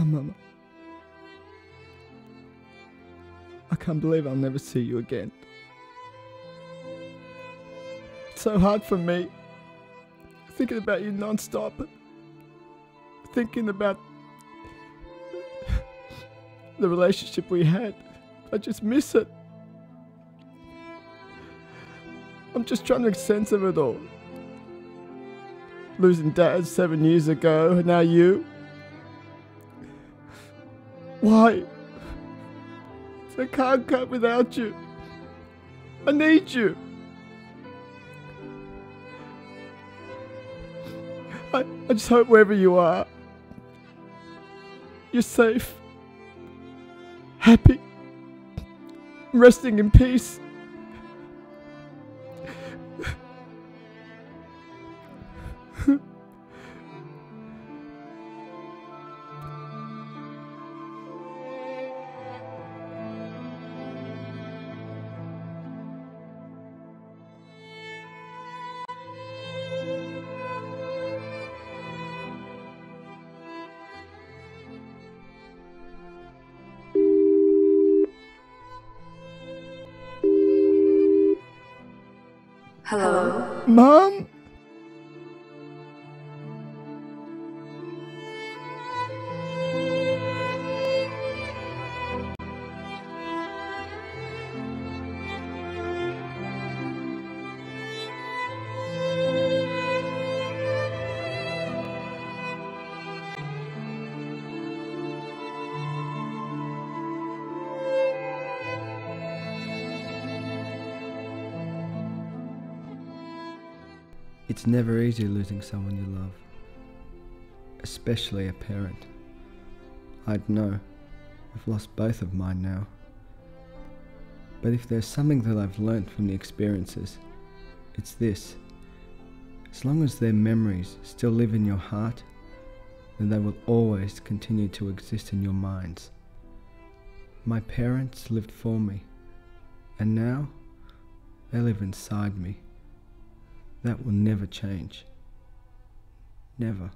Oh. I can't believe I'll never see you again. It's so hard for me. Thinking about you non-stop. Thinking about the relationship we had. I just miss it. I'm just trying to make sense of it all. Losing dad seven years ago, now you. Why? I can't cope without you. I need you. I, I just hope wherever you are, you're safe, happy, resting in peace. Hello? Mom? It's never easy losing someone you love, especially a parent. I'd know. I've lost both of mine now. But if there's something that I've learnt from the experiences, it's this. As long as their memories still live in your heart, then they will always continue to exist in your minds. My parents lived for me, and now they live inside me. That will never change. Never.